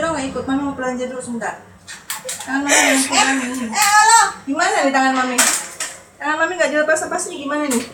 Mira nggak ikut, mami mau belanja dulu sebentar. Tangan mami yang eh, pegang ini. Eh, halo. Gimana nih tangan mami? Tangan mami nggak dilepas lepas nih gimana nih?